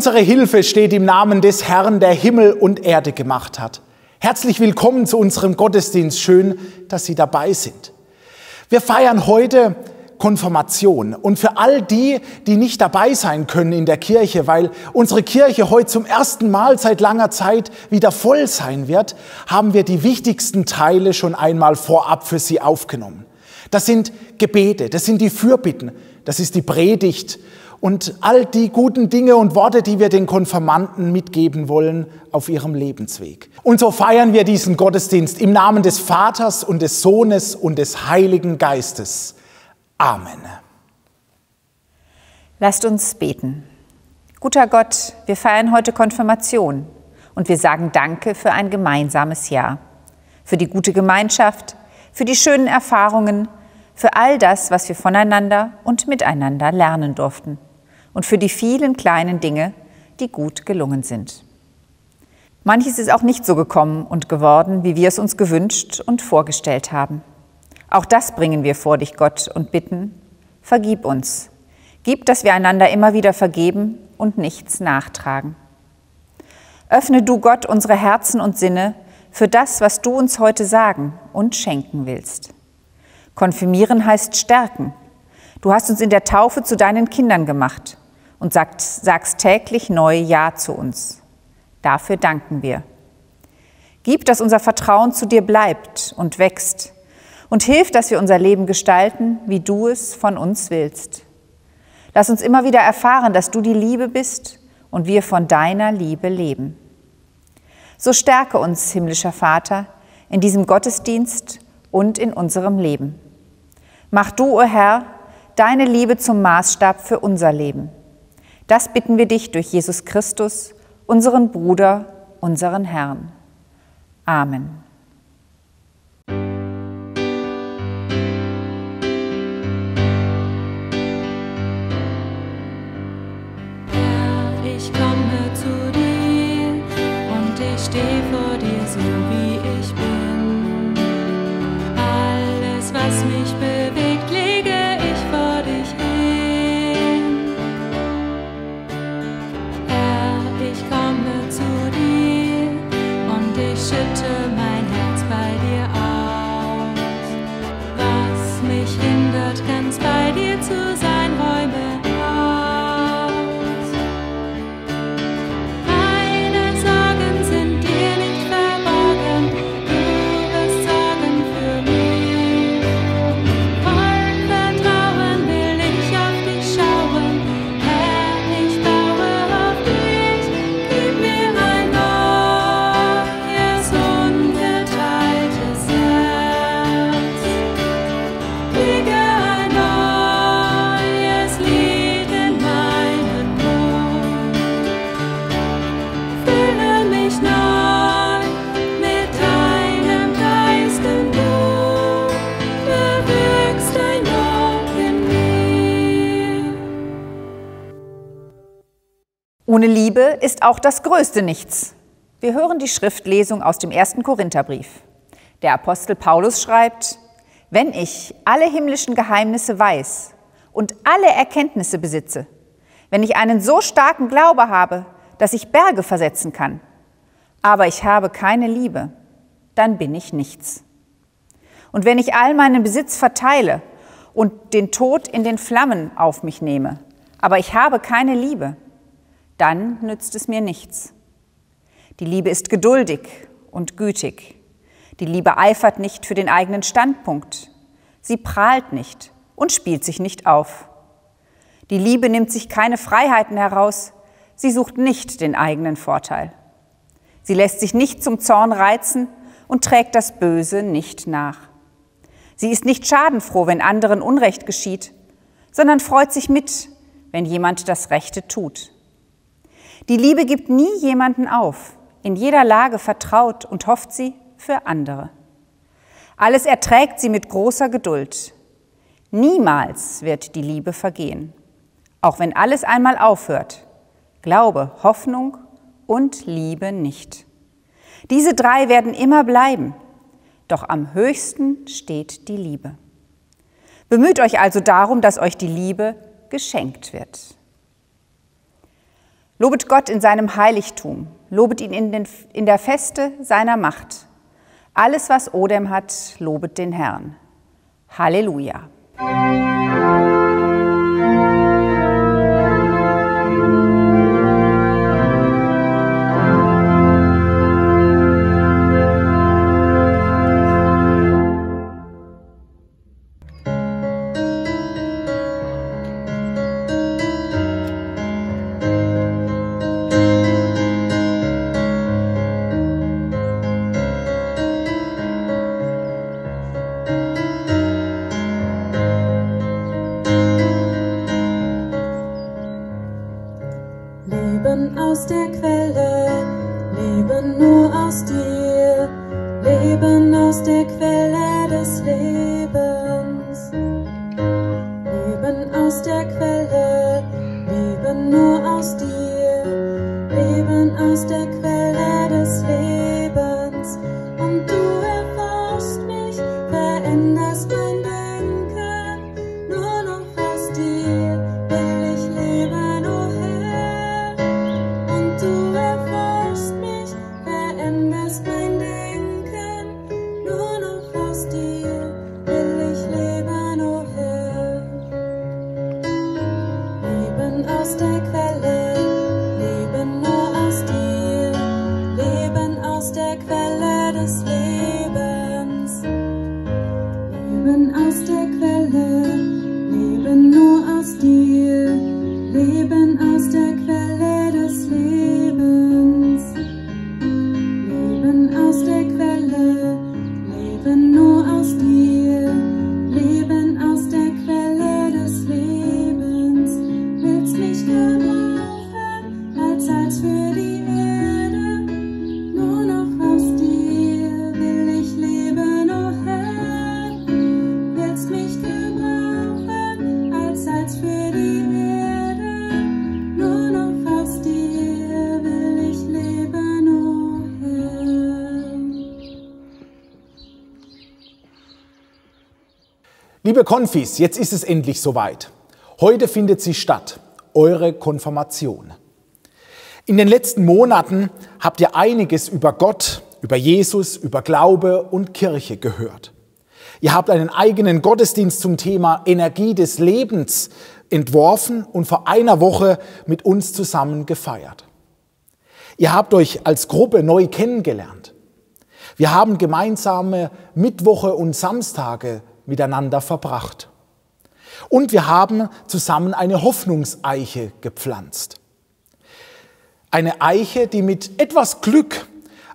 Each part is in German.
Unsere Hilfe steht im Namen des Herrn, der Himmel und Erde gemacht hat. Herzlich willkommen zu unserem Gottesdienst. Schön, dass Sie dabei sind. Wir feiern heute Konfirmation. Und für all die, die nicht dabei sein können in der Kirche, weil unsere Kirche heute zum ersten Mal seit langer Zeit wieder voll sein wird, haben wir die wichtigsten Teile schon einmal vorab für Sie aufgenommen. Das sind Gebete, das sind die Fürbitten, das ist die Predigt und all die guten Dinge und Worte, die wir den Konfirmanden mitgeben wollen auf ihrem Lebensweg. Und so feiern wir diesen Gottesdienst im Namen des Vaters und des Sohnes und des Heiligen Geistes. Amen. Lasst uns beten. Guter Gott, wir feiern heute Konfirmation und wir sagen Danke für ein gemeinsames Jahr, für die gute Gemeinschaft, für die schönen Erfahrungen, für all das, was wir voneinander und miteinander lernen durften und für die vielen kleinen Dinge, die gut gelungen sind. Manches ist auch nicht so gekommen und geworden, wie wir es uns gewünscht und vorgestellt haben. Auch das bringen wir vor dich, Gott, und bitten, vergib uns. Gib, dass wir einander immer wieder vergeben und nichts nachtragen. Öffne du, Gott, unsere Herzen und Sinne für das, was du uns heute sagen und schenken willst. Konfirmieren heißt stärken. Du hast uns in der Taufe zu deinen Kindern gemacht und sagt, sagst täglich neu Ja zu uns. Dafür danken wir. Gib, dass unser Vertrauen zu dir bleibt und wächst und hilf, dass wir unser Leben gestalten, wie du es von uns willst. Lass uns immer wieder erfahren, dass du die Liebe bist und wir von deiner Liebe leben. So stärke uns, himmlischer Vater, in diesem Gottesdienst und in unserem Leben. Mach du, o oh Herr, deine Liebe zum Maßstab für unser Leben. Das bitten wir dich durch Jesus Christus, unseren Bruder, unseren Herrn. Amen. Mich hindert, ganz bei dir zu sein, räume ist auch das Größte nichts. Wir hören die Schriftlesung aus dem ersten Korintherbrief. Der Apostel Paulus schreibt, wenn ich alle himmlischen Geheimnisse weiß und alle Erkenntnisse besitze, wenn ich einen so starken Glaube habe, dass ich Berge versetzen kann, aber ich habe keine Liebe, dann bin ich nichts. Und wenn ich all meinen Besitz verteile und den Tod in den Flammen auf mich nehme, aber ich habe keine Liebe, dann nützt es mir nichts. Die Liebe ist geduldig und gütig. Die Liebe eifert nicht für den eigenen Standpunkt. Sie prahlt nicht und spielt sich nicht auf. Die Liebe nimmt sich keine Freiheiten heraus. Sie sucht nicht den eigenen Vorteil. Sie lässt sich nicht zum Zorn reizen und trägt das Böse nicht nach. Sie ist nicht schadenfroh, wenn anderen Unrecht geschieht, sondern freut sich mit, wenn jemand das Rechte tut. Die Liebe gibt nie jemanden auf, in jeder Lage vertraut und hofft sie für andere. Alles erträgt sie mit großer Geduld. Niemals wird die Liebe vergehen, auch wenn alles einmal aufhört. Glaube, Hoffnung und Liebe nicht. Diese drei werden immer bleiben, doch am höchsten steht die Liebe. Bemüht euch also darum, dass euch die Liebe geschenkt wird. Lobet Gott in seinem Heiligtum, lobet ihn in, den, in der Feste seiner Macht. Alles, was Odem hat, lobet den Herrn. Halleluja. Liebe Konfis, jetzt ist es endlich soweit. Heute findet sie statt, eure Konfirmation. In den letzten Monaten habt ihr einiges über Gott, über Jesus, über Glaube und Kirche gehört. Ihr habt einen eigenen Gottesdienst zum Thema Energie des Lebens entworfen und vor einer Woche mit uns zusammen gefeiert. Ihr habt euch als Gruppe neu kennengelernt. Wir haben gemeinsame Mittwoche und Samstage miteinander verbracht. Und wir haben zusammen eine Hoffnungseiche gepflanzt. Eine Eiche, die mit etwas Glück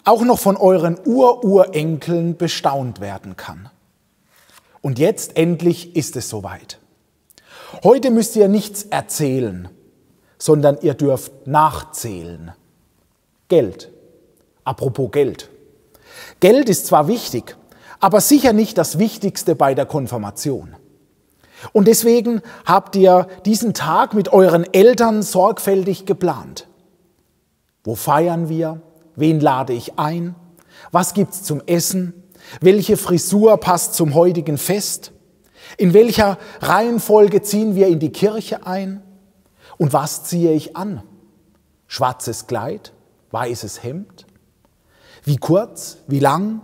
auch noch von euren Ururenkeln bestaunt werden kann. Und jetzt endlich ist es soweit. Heute müsst ihr nichts erzählen, sondern ihr dürft nachzählen. Geld. Apropos Geld. Geld ist zwar wichtig, aber sicher nicht das Wichtigste bei der Konfirmation. Und deswegen habt ihr diesen Tag mit euren Eltern sorgfältig geplant. Wo feiern wir? Wen lade ich ein? Was gibt's zum Essen? Welche Frisur passt zum heutigen Fest? In welcher Reihenfolge ziehen wir in die Kirche ein? Und was ziehe ich an? Schwarzes Kleid? Weißes Hemd? Wie kurz? Wie lang?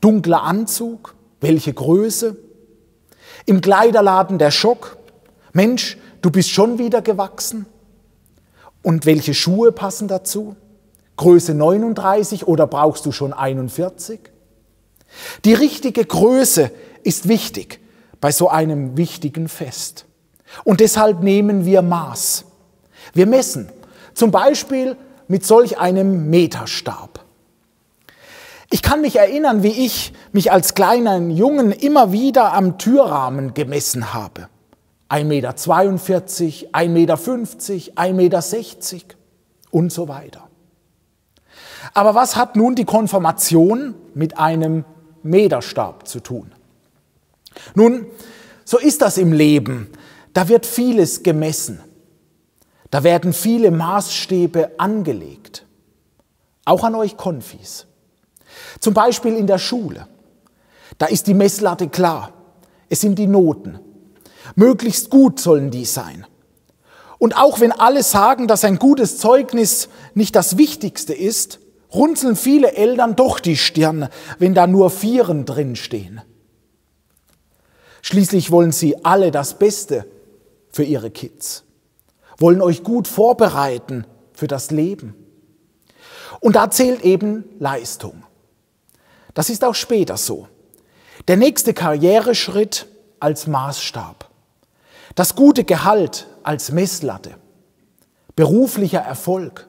Dunkler Anzug? Welche Größe? Im Kleiderladen der Schock? Mensch, du bist schon wieder gewachsen? Und welche Schuhe passen dazu? Größe 39 oder brauchst du schon 41? Die richtige Größe ist wichtig bei so einem wichtigen Fest. Und deshalb nehmen wir Maß. Wir messen, zum Beispiel mit solch einem Meterstab. Ich kann mich erinnern, wie ich mich als kleiner Jungen immer wieder am Türrahmen gemessen habe. 1,42 Meter, 1,50 Meter, 1,60 Meter und so weiter. Aber was hat nun die Konfirmation mit einem Meterstab zu tun? Nun, so ist das im Leben. Da wird vieles gemessen. Da werden viele Maßstäbe angelegt. Auch an euch Konfis. Zum Beispiel in der Schule. Da ist die Messlatte klar. Es sind die Noten. Möglichst gut sollen die sein. Und auch wenn alle sagen, dass ein gutes Zeugnis nicht das Wichtigste ist, runzeln viele Eltern doch die Stirn, wenn da nur Vieren drinstehen. Schließlich wollen sie alle das Beste für ihre Kids, wollen euch gut vorbereiten für das Leben. Und da zählt eben Leistung. Das ist auch später so. Der nächste Karriereschritt als Maßstab. Das gute Gehalt als Messlatte. Beruflicher Erfolg.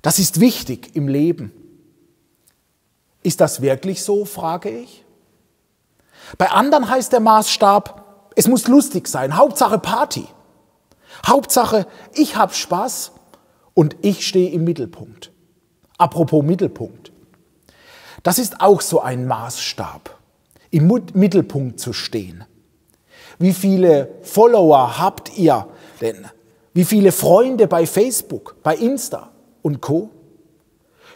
Das ist wichtig im Leben. Ist das wirklich so, frage ich? Bei anderen heißt der Maßstab, es muss lustig sein, Hauptsache Party. Hauptsache, ich habe Spaß und ich stehe im Mittelpunkt. Apropos Mittelpunkt. Das ist auch so ein Maßstab, im Mittelpunkt zu stehen. Wie viele Follower habt ihr denn? Wie viele Freunde bei Facebook, bei Insta und Co?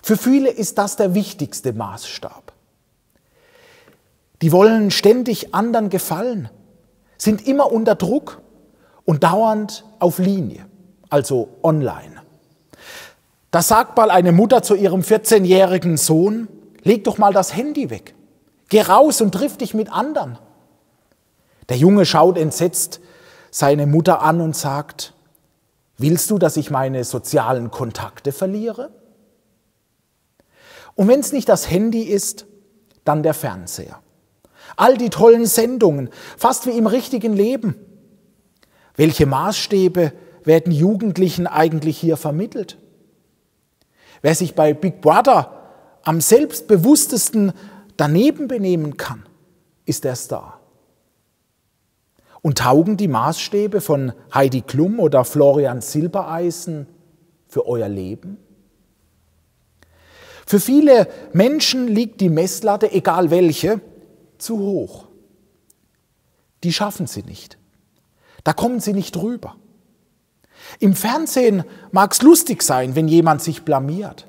Für viele ist das der wichtigste Maßstab. Die wollen ständig anderen gefallen, sind immer unter Druck und dauernd auf Linie, also online. Da sagt mal eine Mutter zu ihrem 14-jährigen Sohn, leg doch mal das Handy weg, geh raus und triff dich mit anderen. Der Junge schaut entsetzt seine Mutter an und sagt, willst du, dass ich meine sozialen Kontakte verliere? Und wenn es nicht das Handy ist, dann der Fernseher. All die tollen Sendungen, fast wie im richtigen Leben. Welche Maßstäbe werden Jugendlichen eigentlich hier vermittelt? Wer sich bei Big Brother am selbstbewusstesten daneben benehmen kann, ist der Star. Und taugen die Maßstäbe von Heidi Klum oder Florian Silbereisen für euer Leben? Für viele Menschen liegt die Messlatte, egal welche, zu hoch. Die schaffen sie nicht. Da kommen sie nicht drüber. Im Fernsehen mag es lustig sein, wenn jemand sich blamiert.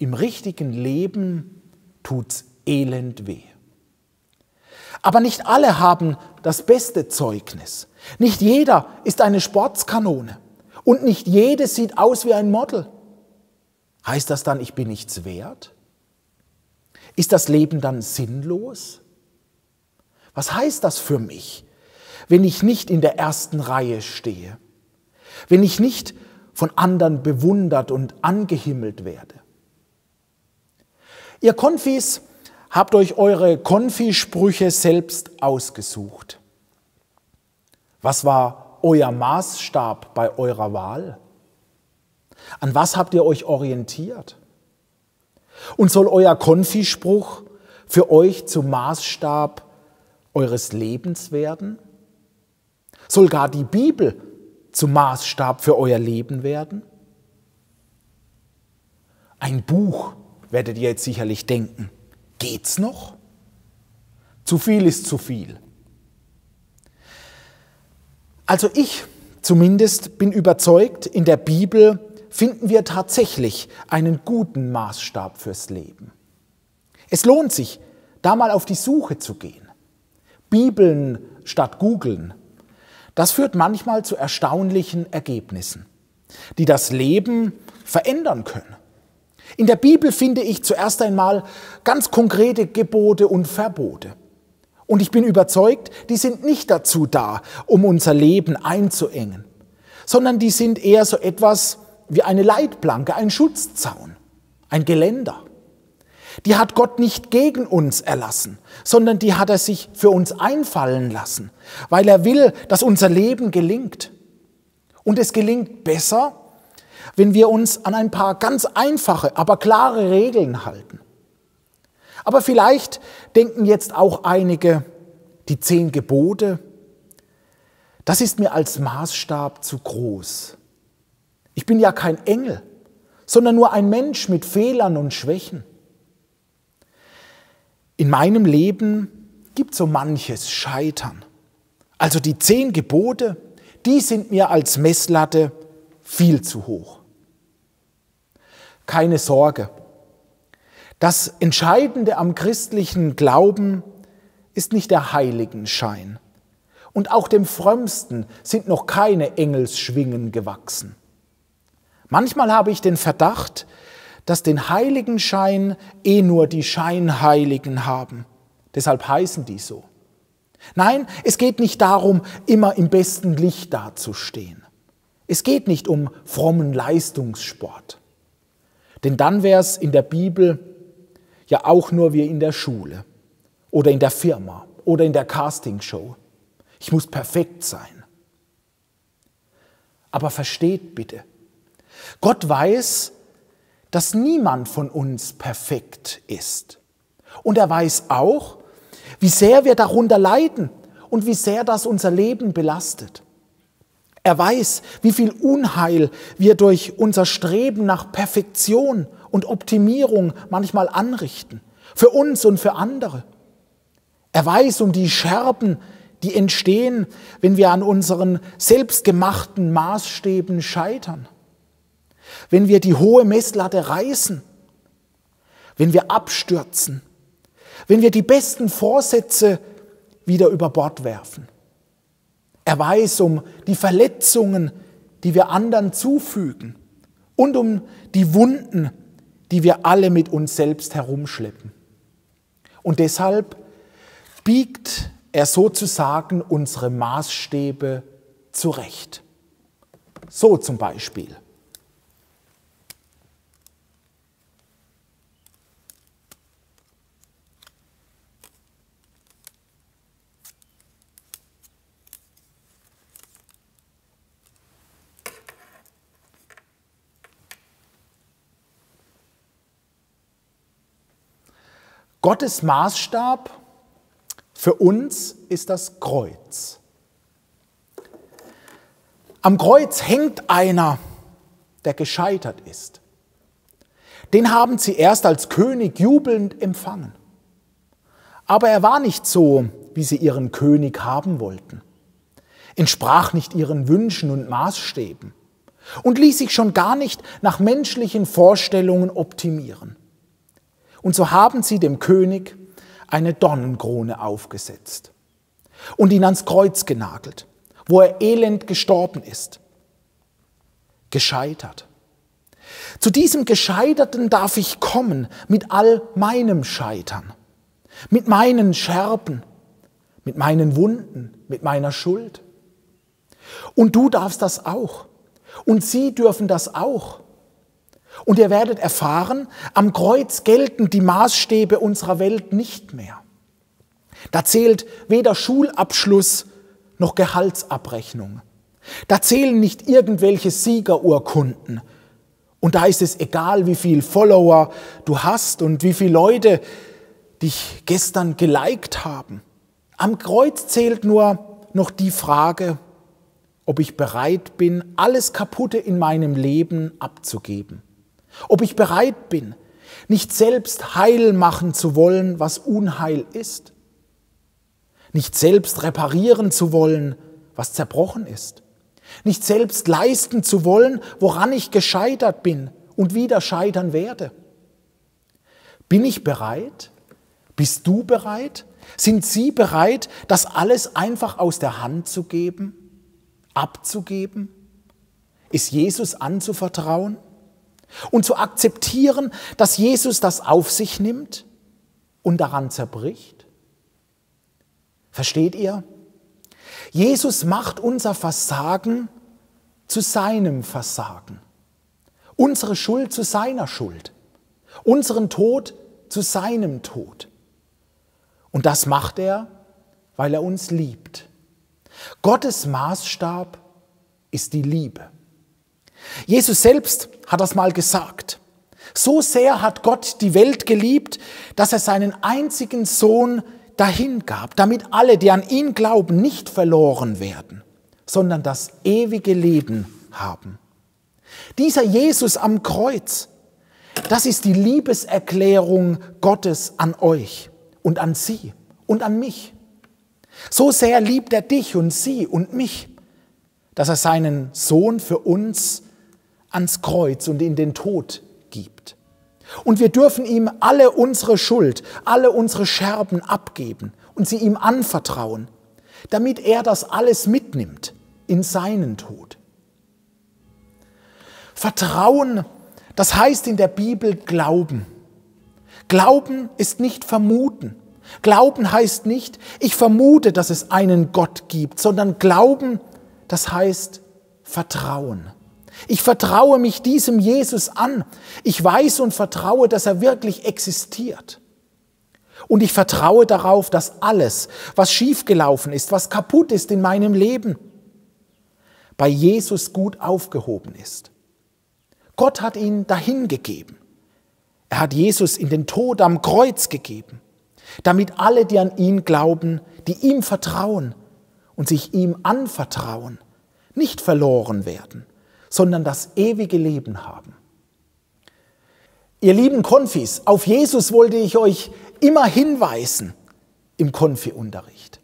Im richtigen Leben tut's elend weh. Aber nicht alle haben das beste Zeugnis. Nicht jeder ist eine Sportskanone. Und nicht jede sieht aus wie ein Model. Heißt das dann, ich bin nichts wert? Ist das Leben dann sinnlos? Was heißt das für mich, wenn ich nicht in der ersten Reihe stehe? wenn ich nicht von anderen bewundert und angehimmelt werde. Ihr Konfis habt euch eure Konfisprüche selbst ausgesucht. Was war euer Maßstab bei eurer Wahl? An was habt ihr euch orientiert? Und soll euer Konfispruch für euch zum Maßstab eures Lebens werden? Soll gar die Bibel zum Maßstab für euer Leben werden? Ein Buch, werdet ihr jetzt sicherlich denken. Geht's noch? Zu viel ist zu viel. Also ich zumindest bin überzeugt, in der Bibel finden wir tatsächlich einen guten Maßstab fürs Leben. Es lohnt sich, da mal auf die Suche zu gehen. Bibeln statt googeln, das führt manchmal zu erstaunlichen Ergebnissen, die das Leben verändern können. In der Bibel finde ich zuerst einmal ganz konkrete Gebote und Verbote. Und ich bin überzeugt, die sind nicht dazu da, um unser Leben einzuengen, sondern die sind eher so etwas wie eine Leitplanke, ein Schutzzaun, ein Geländer. Die hat Gott nicht gegen uns erlassen, sondern die hat er sich für uns einfallen lassen, weil er will, dass unser Leben gelingt. Und es gelingt besser, wenn wir uns an ein paar ganz einfache, aber klare Regeln halten. Aber vielleicht denken jetzt auch einige, die zehn Gebote, das ist mir als Maßstab zu groß. Ich bin ja kein Engel, sondern nur ein Mensch mit Fehlern und Schwächen. In meinem Leben gibt so manches Scheitern. Also die zehn Gebote, die sind mir als Messlatte viel zu hoch. Keine Sorge. Das Entscheidende am christlichen Glauben ist nicht der Heiligenschein Und auch dem Frömmsten sind noch keine Engelsschwingen gewachsen. Manchmal habe ich den Verdacht, dass den Heiligenschein eh nur die Scheinheiligen haben. Deshalb heißen die so. Nein, es geht nicht darum, immer im besten Licht dazustehen. Es geht nicht um frommen Leistungssport. Denn dann wäre es in der Bibel ja auch nur wie in der Schule oder in der Firma oder in der Castingshow. Ich muss perfekt sein. Aber versteht bitte, Gott weiß, dass niemand von uns perfekt ist. Und er weiß auch, wie sehr wir darunter leiden und wie sehr das unser Leben belastet. Er weiß, wie viel Unheil wir durch unser Streben nach Perfektion und Optimierung manchmal anrichten, für uns und für andere. Er weiß um die Scherben, die entstehen, wenn wir an unseren selbstgemachten Maßstäben scheitern, wenn wir die hohe Messlatte reißen, wenn wir abstürzen, wenn wir die besten Vorsätze wieder über Bord werfen. Er weiß um die Verletzungen, die wir anderen zufügen und um die Wunden, die wir alle mit uns selbst herumschleppen. Und deshalb biegt er sozusagen unsere Maßstäbe zurecht. So zum Beispiel. Gottes Maßstab für uns ist das Kreuz. Am Kreuz hängt einer, der gescheitert ist. Den haben sie erst als König jubelnd empfangen. Aber er war nicht so, wie sie ihren König haben wollten, entsprach nicht ihren Wünschen und Maßstäben und ließ sich schon gar nicht nach menschlichen Vorstellungen optimieren. Und so haben sie dem König eine Dornenkrone aufgesetzt und ihn ans Kreuz genagelt, wo er elend gestorben ist. Gescheitert. Zu diesem Gescheiterten darf ich kommen mit all meinem Scheitern, mit meinen Scherben, mit meinen Wunden, mit meiner Schuld. Und du darfst das auch. Und sie dürfen das auch. Und ihr werdet erfahren, am Kreuz gelten die Maßstäbe unserer Welt nicht mehr. Da zählt weder Schulabschluss noch Gehaltsabrechnung. Da zählen nicht irgendwelche Siegerurkunden. Und da ist es egal, wie viel Follower du hast und wie viele Leute dich gestern geliked haben. Am Kreuz zählt nur noch die Frage, ob ich bereit bin, alles Kaputte in meinem Leben abzugeben. Ob ich bereit bin, nicht selbst heil machen zu wollen, was Unheil ist. Nicht selbst reparieren zu wollen, was zerbrochen ist. Nicht selbst leisten zu wollen, woran ich gescheitert bin und wieder scheitern werde. Bin ich bereit? Bist du bereit? Sind Sie bereit, das alles einfach aus der Hand zu geben, abzugeben? Ist Jesus anzuvertrauen? Und zu akzeptieren, dass Jesus das auf sich nimmt und daran zerbricht? Versteht ihr? Jesus macht unser Versagen zu seinem Versagen, unsere Schuld zu seiner Schuld, unseren Tod zu seinem Tod. Und das macht er, weil er uns liebt. Gottes Maßstab ist die Liebe. Jesus selbst hat das mal gesagt. So sehr hat Gott die Welt geliebt, dass er seinen einzigen Sohn dahingab, damit alle, die an ihn glauben, nicht verloren werden, sondern das ewige Leben haben. Dieser Jesus am Kreuz, das ist die Liebeserklärung Gottes an euch und an sie und an mich. So sehr liebt er dich und sie und mich, dass er seinen Sohn für uns ans Kreuz und in den Tod gibt. Und wir dürfen ihm alle unsere Schuld, alle unsere Scherben abgeben und sie ihm anvertrauen, damit er das alles mitnimmt in seinen Tod. Vertrauen, das heißt in der Bibel Glauben. Glauben ist nicht vermuten. Glauben heißt nicht, ich vermute, dass es einen Gott gibt, sondern Glauben, das heißt Vertrauen. Ich vertraue mich diesem Jesus an. Ich weiß und vertraue, dass er wirklich existiert. Und ich vertraue darauf, dass alles, was schiefgelaufen ist, was kaputt ist in meinem Leben, bei Jesus gut aufgehoben ist. Gott hat ihn dahin gegeben. Er hat Jesus in den Tod am Kreuz gegeben, damit alle, die an ihn glauben, die ihm vertrauen und sich ihm anvertrauen, nicht verloren werden, sondern das ewige Leben haben. Ihr lieben Konfis, auf Jesus wollte ich euch immer hinweisen im Konfi-Unterricht.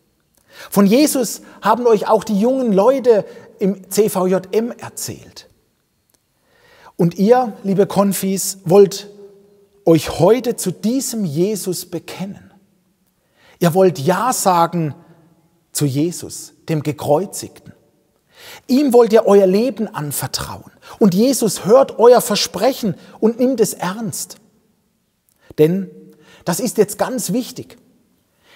Von Jesus haben euch auch die jungen Leute im CVJM erzählt. Und ihr, liebe Konfis, wollt euch heute zu diesem Jesus bekennen. Ihr wollt Ja sagen zu Jesus, dem Gekreuzigten. Ihm wollt ihr euer Leben anvertrauen. Und Jesus hört euer Versprechen und nimmt es ernst. Denn, das ist jetzt ganz wichtig,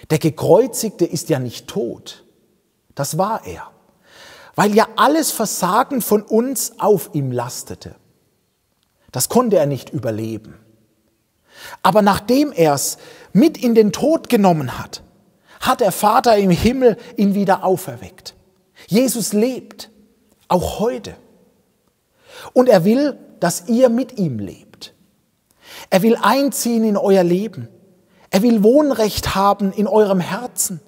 der Gekreuzigte ist ja nicht tot. Das war er. Weil ja alles Versagen von uns auf ihm lastete. Das konnte er nicht überleben. Aber nachdem er es mit in den Tod genommen hat, hat der Vater im Himmel ihn wieder auferweckt. Jesus lebt, auch heute. Und er will, dass ihr mit ihm lebt. Er will einziehen in euer Leben. Er will Wohnrecht haben in eurem Herzen.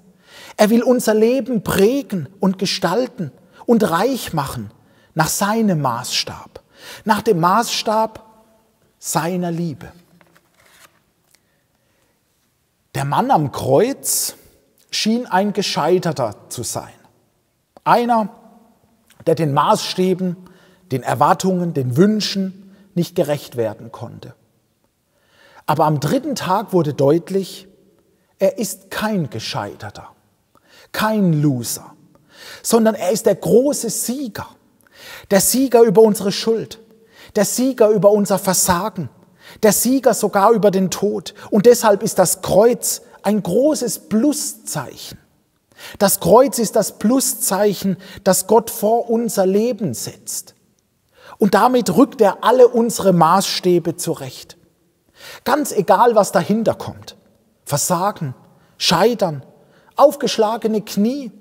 Er will unser Leben prägen und gestalten und reich machen nach seinem Maßstab, nach dem Maßstab seiner Liebe. Der Mann am Kreuz schien ein Gescheiterter zu sein. Einer, der den Maßstäben, den Erwartungen, den Wünschen nicht gerecht werden konnte. Aber am dritten Tag wurde deutlich, er ist kein Gescheiterter, kein Loser, sondern er ist der große Sieger, der Sieger über unsere Schuld, der Sieger über unser Versagen, der Sieger sogar über den Tod. Und deshalb ist das Kreuz ein großes Pluszeichen. Das Kreuz ist das Pluszeichen, das Gott vor unser Leben setzt. Und damit rückt er alle unsere Maßstäbe zurecht. Ganz egal, was dahinter kommt. Versagen, Scheitern, aufgeschlagene Knie,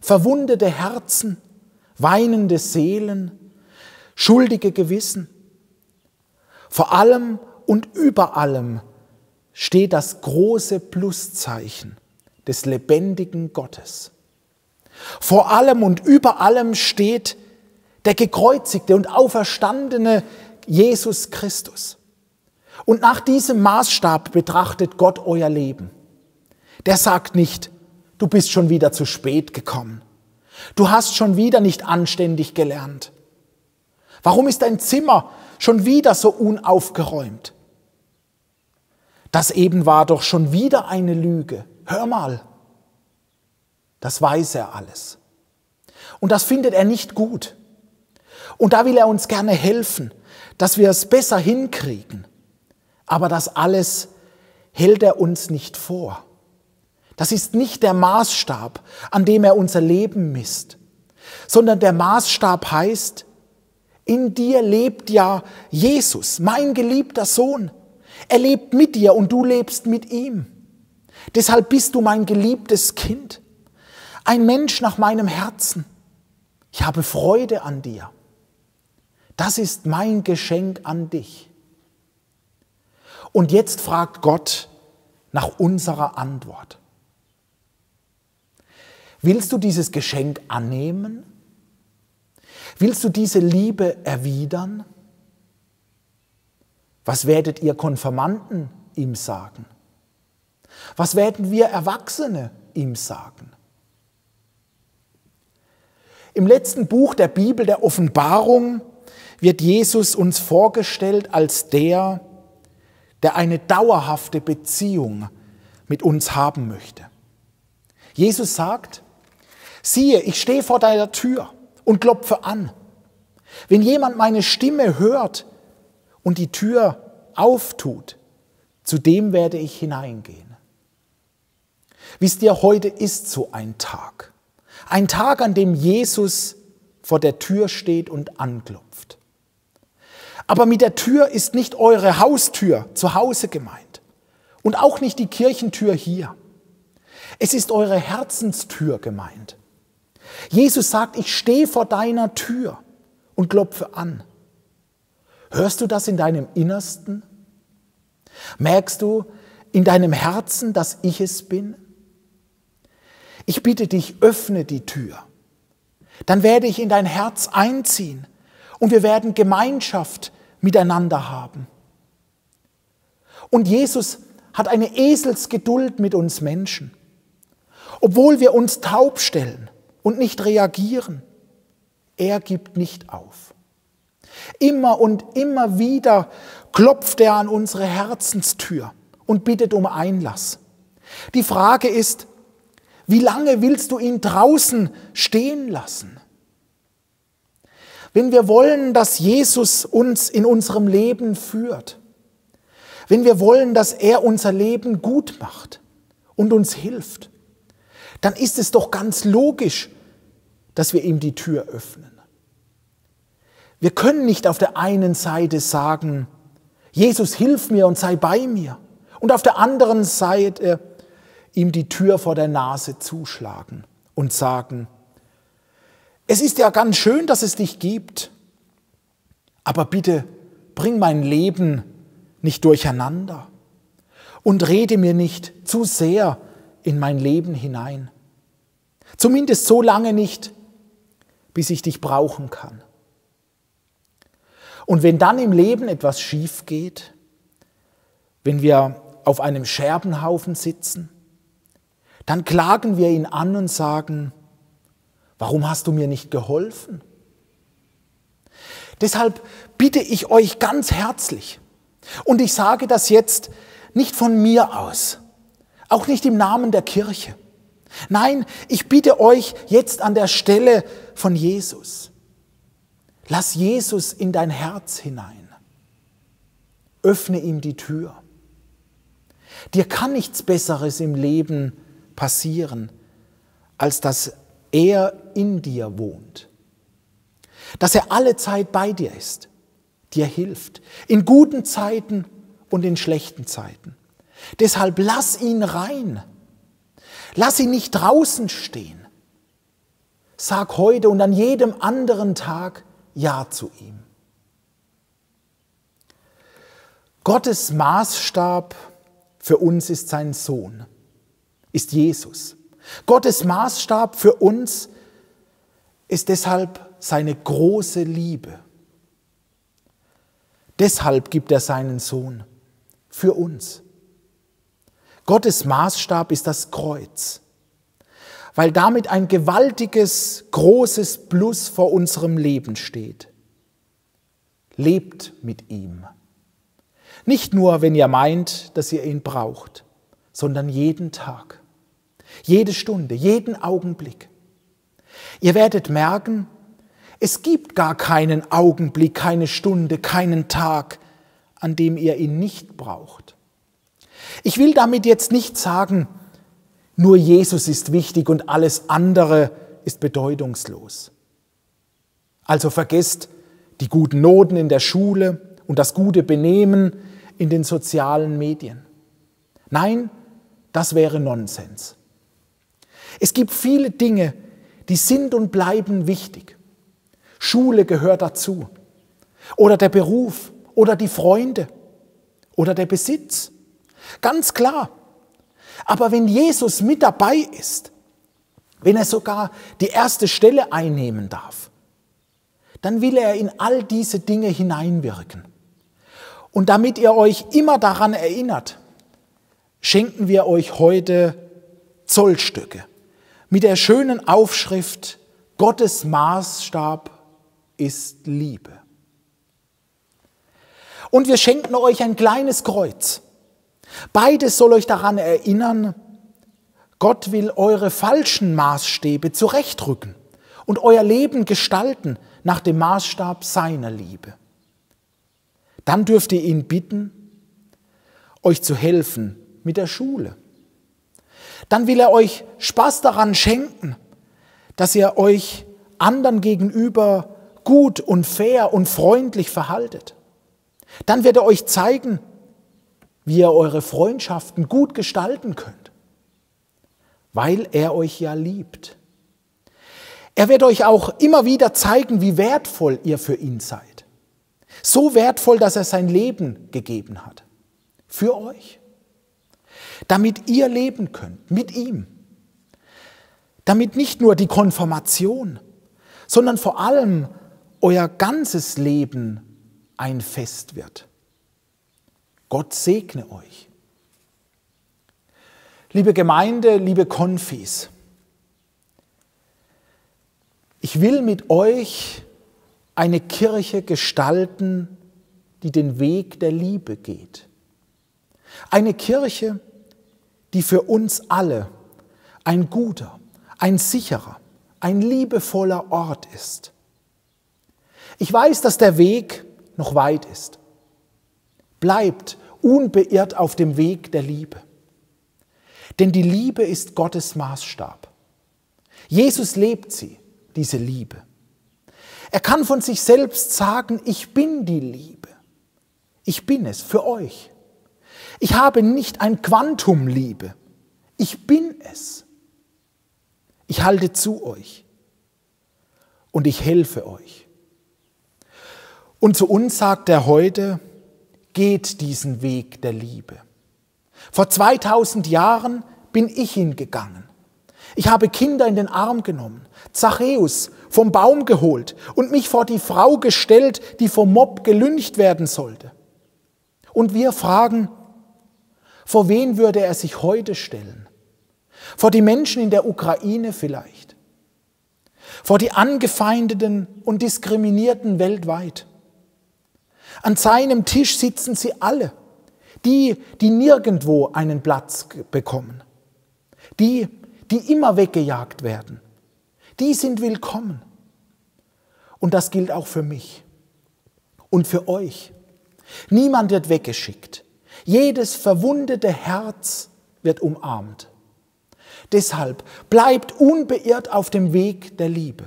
verwundete Herzen, weinende Seelen, schuldige Gewissen. Vor allem und über allem steht das große Pluszeichen des lebendigen Gottes. Vor allem und über allem steht der gekreuzigte und auferstandene Jesus Christus. Und nach diesem Maßstab betrachtet Gott euer Leben. Der sagt nicht, du bist schon wieder zu spät gekommen. Du hast schon wieder nicht anständig gelernt. Warum ist dein Zimmer schon wieder so unaufgeräumt? Das eben war doch schon wieder eine Lüge. Hör mal, das weiß er alles. Und das findet er nicht gut. Und da will er uns gerne helfen, dass wir es besser hinkriegen. Aber das alles hält er uns nicht vor. Das ist nicht der Maßstab, an dem er unser Leben misst, sondern der Maßstab heißt, in dir lebt ja Jesus, mein geliebter Sohn. Er lebt mit dir und du lebst mit ihm. Deshalb bist du mein geliebtes Kind, ein Mensch nach meinem Herzen. Ich habe Freude an dir. Das ist mein Geschenk an dich. Und jetzt fragt Gott nach unserer Antwort. Willst du dieses Geschenk annehmen? Willst du diese Liebe erwidern? Was werdet ihr Konfirmanden ihm sagen? Was werden wir Erwachsene ihm sagen? Im letzten Buch der Bibel, der Offenbarung, wird Jesus uns vorgestellt als der, der eine dauerhafte Beziehung mit uns haben möchte. Jesus sagt, Siehe, ich stehe vor deiner Tür und klopfe an. Wenn jemand meine Stimme hört und die Tür auftut, zu dem werde ich hineingehen. Wisst ihr, heute ist so ein Tag. Ein Tag, an dem Jesus vor der Tür steht und anklopft. Aber mit der Tür ist nicht eure Haustür zu Hause gemeint und auch nicht die Kirchentür hier. Es ist eure Herzenstür gemeint. Jesus sagt, ich stehe vor deiner Tür und klopfe an. Hörst du das in deinem Innersten? Merkst du in deinem Herzen, dass ich es bin? Ich bitte dich, öffne die Tür. Dann werde ich in dein Herz einziehen und wir werden Gemeinschaft miteinander haben. Und Jesus hat eine Eselsgeduld mit uns Menschen. Obwohl wir uns taub stellen und nicht reagieren, er gibt nicht auf. Immer und immer wieder klopft er an unsere Herzenstür und bittet um Einlass. Die Frage ist, wie lange willst du ihn draußen stehen lassen? Wenn wir wollen, dass Jesus uns in unserem Leben führt, wenn wir wollen, dass er unser Leben gut macht und uns hilft, dann ist es doch ganz logisch, dass wir ihm die Tür öffnen. Wir können nicht auf der einen Seite sagen, Jesus, hilf mir und sei bei mir, und auf der anderen Seite ihm die Tür vor der Nase zuschlagen und sagen, es ist ja ganz schön, dass es dich gibt, aber bitte bring mein Leben nicht durcheinander und rede mir nicht zu sehr in mein Leben hinein. Zumindest so lange nicht, bis ich dich brauchen kann. Und wenn dann im Leben etwas schief geht, wenn wir auf einem Scherbenhaufen sitzen, dann klagen wir ihn an und sagen, warum hast du mir nicht geholfen? Deshalb bitte ich euch ganz herzlich, und ich sage das jetzt nicht von mir aus, auch nicht im Namen der Kirche. Nein, ich bitte euch jetzt an der Stelle von Jesus. Lass Jesus in dein Herz hinein. Öffne ihm die Tür. Dir kann nichts Besseres im Leben passieren, als dass er in dir wohnt. Dass er alle Zeit bei dir ist, dir hilft, in guten Zeiten und in schlechten Zeiten. Deshalb lass ihn rein. Lass ihn nicht draußen stehen. Sag heute und an jedem anderen Tag Ja zu ihm. Gottes Maßstab für uns ist sein Sohn, ist Jesus. Gottes Maßstab für uns ist deshalb seine große Liebe. Deshalb gibt er seinen Sohn für uns. Gottes Maßstab ist das Kreuz, weil damit ein gewaltiges, großes Plus vor unserem Leben steht. Lebt mit ihm. Nicht nur, wenn ihr meint, dass ihr ihn braucht, sondern jeden Tag, jede Stunde, jeden Augenblick. Ihr werdet merken, es gibt gar keinen Augenblick, keine Stunde, keinen Tag, an dem ihr ihn nicht braucht. Ich will damit jetzt nicht sagen, nur Jesus ist wichtig und alles andere ist bedeutungslos. Also vergesst die guten Noten in der Schule und das gute Benehmen in den sozialen Medien. Nein, das wäre Nonsens. Es gibt viele Dinge, die sind und bleiben wichtig. Schule gehört dazu. Oder der Beruf oder die Freunde oder der Besitz Ganz klar. Aber wenn Jesus mit dabei ist, wenn er sogar die erste Stelle einnehmen darf, dann will er in all diese Dinge hineinwirken. Und damit ihr euch immer daran erinnert, schenken wir euch heute Zollstücke mit der schönen Aufschrift Gottes Maßstab ist Liebe. Und wir schenken euch ein kleines Kreuz Beides soll euch daran erinnern, Gott will eure falschen Maßstäbe zurechtrücken und euer Leben gestalten nach dem Maßstab seiner Liebe. Dann dürft ihr ihn bitten, euch zu helfen mit der Schule. Dann will er euch Spaß daran schenken, dass ihr euch anderen gegenüber gut und fair und freundlich verhaltet. Dann wird er euch zeigen, wie ihr eure Freundschaften gut gestalten könnt, weil er euch ja liebt. Er wird euch auch immer wieder zeigen, wie wertvoll ihr für ihn seid. So wertvoll, dass er sein Leben gegeben hat. Für euch. Damit ihr leben könnt mit ihm. Damit nicht nur die Konfirmation, sondern vor allem euer ganzes Leben ein Fest wird. Gott segne euch. Liebe Gemeinde, liebe Konfis, ich will mit euch eine Kirche gestalten, die den Weg der Liebe geht. Eine Kirche, die für uns alle ein guter, ein sicherer, ein liebevoller Ort ist. Ich weiß, dass der Weg noch weit ist. Bleibt unbeirrt auf dem Weg der Liebe. Denn die Liebe ist Gottes Maßstab. Jesus lebt sie, diese Liebe. Er kann von sich selbst sagen, ich bin die Liebe. Ich bin es für euch. Ich habe nicht ein Quantum Liebe. Ich bin es. Ich halte zu euch und ich helfe euch. Und zu uns sagt er heute, geht diesen Weg der Liebe. Vor 2000 Jahren bin ich ihn gegangen. Ich habe Kinder in den Arm genommen, Zachäus vom Baum geholt und mich vor die Frau gestellt, die vom Mob gelüncht werden sollte. Und wir fragen, vor wen würde er sich heute stellen? Vor die Menschen in der Ukraine vielleicht? Vor die angefeindeten und diskriminierten weltweit? An seinem Tisch sitzen sie alle, die, die nirgendwo einen Platz bekommen, die, die immer weggejagt werden, die sind willkommen. Und das gilt auch für mich und für euch. Niemand wird weggeschickt. Jedes verwundete Herz wird umarmt. Deshalb bleibt unbeirrt auf dem Weg der Liebe.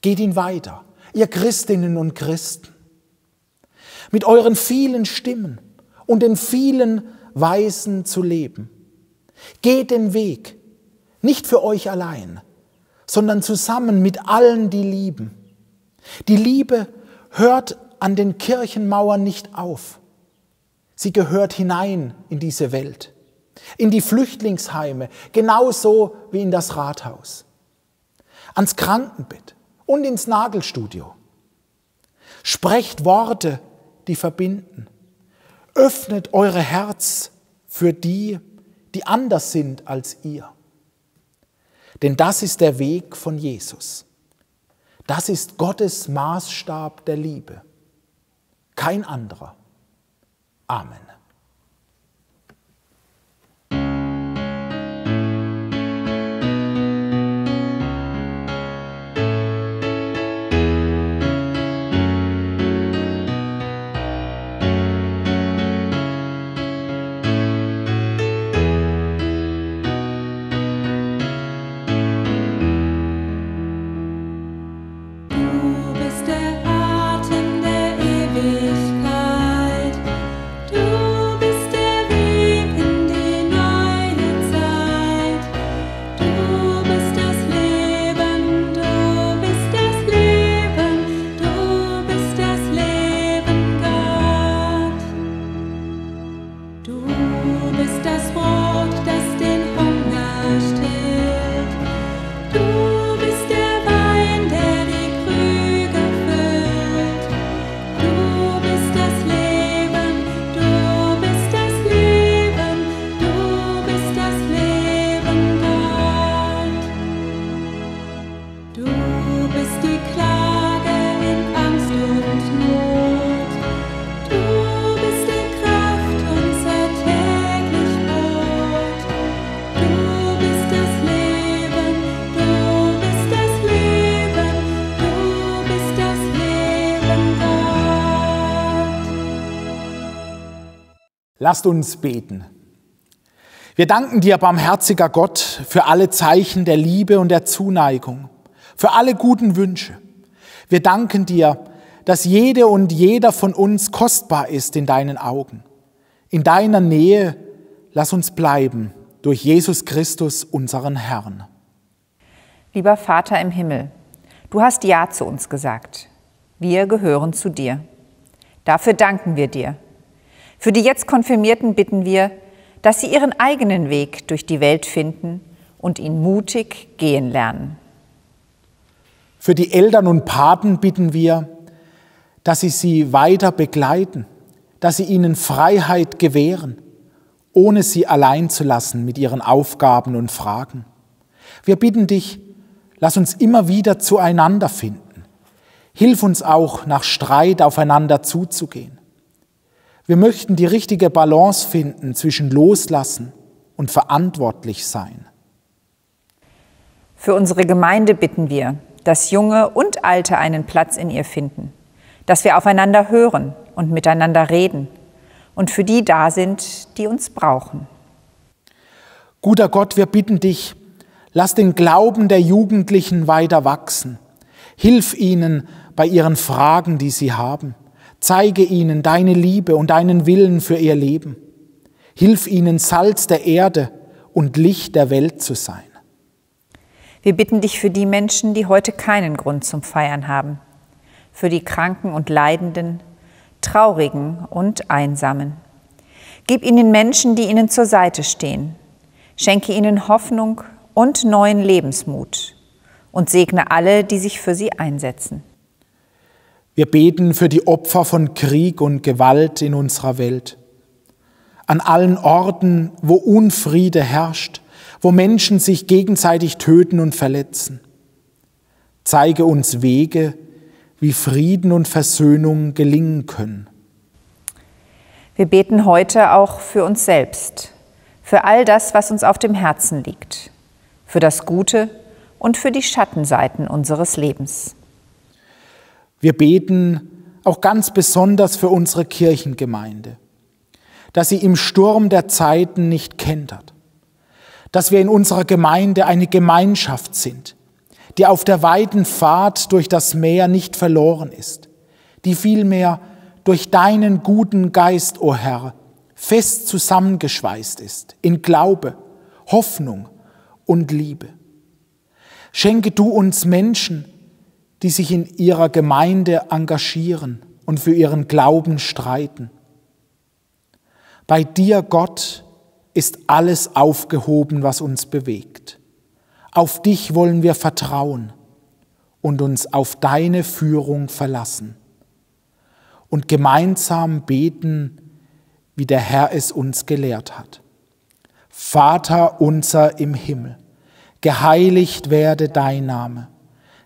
Geht ihn weiter, ihr Christinnen und Christen mit euren vielen Stimmen und den vielen Weisen zu leben. Geht den Weg, nicht für euch allein, sondern zusammen mit allen, die lieben. Die Liebe hört an den Kirchenmauern nicht auf. Sie gehört hinein in diese Welt, in die Flüchtlingsheime, genauso wie in das Rathaus, ans Krankenbett und ins Nagelstudio. Sprecht Worte die verbinden. Öffnet eure Herz für die, die anders sind als ihr. Denn das ist der Weg von Jesus. Das ist Gottes Maßstab der Liebe. Kein anderer. Amen. Lasst uns beten. Wir danken dir, barmherziger Gott, für alle Zeichen der Liebe und der Zuneigung, für alle guten Wünsche. Wir danken dir, dass jede und jeder von uns kostbar ist in deinen Augen. In deiner Nähe lass uns bleiben durch Jesus Christus, unseren Herrn. Lieber Vater im Himmel, du hast Ja zu uns gesagt. Wir gehören zu dir. Dafür danken wir dir. Für die jetzt Konfirmierten bitten wir, dass sie ihren eigenen Weg durch die Welt finden und ihn mutig gehen lernen. Für die Eltern und Paten bitten wir, dass sie sie weiter begleiten, dass sie ihnen Freiheit gewähren, ohne sie allein zu lassen mit ihren Aufgaben und Fragen. Wir bitten dich, lass uns immer wieder zueinander finden. Hilf uns auch, nach Streit aufeinander zuzugehen. Wir möchten die richtige Balance finden zwischen Loslassen und verantwortlich sein. Für unsere Gemeinde bitten wir, dass Junge und Alte einen Platz in ihr finden, dass wir aufeinander hören und miteinander reden und für die da sind, die uns brauchen. Guter Gott, wir bitten dich, lass den Glauben der Jugendlichen weiter wachsen. Hilf ihnen bei ihren Fragen, die sie haben. Zeige ihnen deine Liebe und deinen Willen für ihr Leben. Hilf ihnen, Salz der Erde und Licht der Welt zu sein. Wir bitten dich für die Menschen, die heute keinen Grund zum Feiern haben, für die Kranken und Leidenden, Traurigen und Einsamen. Gib ihnen Menschen, die ihnen zur Seite stehen. Schenke ihnen Hoffnung und neuen Lebensmut und segne alle, die sich für sie einsetzen. Wir beten für die Opfer von Krieg und Gewalt in unserer Welt. An allen Orten, wo Unfriede herrscht, wo Menschen sich gegenseitig töten und verletzen. Zeige uns Wege, wie Frieden und Versöhnung gelingen können. Wir beten heute auch für uns selbst, für all das, was uns auf dem Herzen liegt, für das Gute und für die Schattenseiten unseres Lebens. Wir beten auch ganz besonders für unsere Kirchengemeinde, dass sie im Sturm der Zeiten nicht kentert, dass wir in unserer Gemeinde eine Gemeinschaft sind, die auf der weiten Fahrt durch das Meer nicht verloren ist, die vielmehr durch deinen guten Geist, o oh Herr, fest zusammengeschweißt ist in Glaube, Hoffnung und Liebe. Schenke du uns Menschen, die sich in ihrer Gemeinde engagieren und für ihren Glauben streiten. Bei dir, Gott, ist alles aufgehoben, was uns bewegt. Auf dich wollen wir vertrauen und uns auf deine Führung verlassen und gemeinsam beten, wie der Herr es uns gelehrt hat. Vater unser im Himmel, geheiligt werde dein Name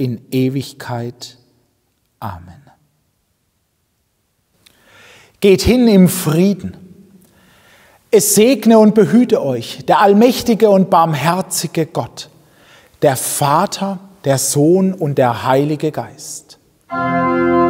in Ewigkeit. Amen. Geht hin im Frieden. Es segne und behüte euch der allmächtige und barmherzige Gott, der Vater, der Sohn und der Heilige Geist. Amen.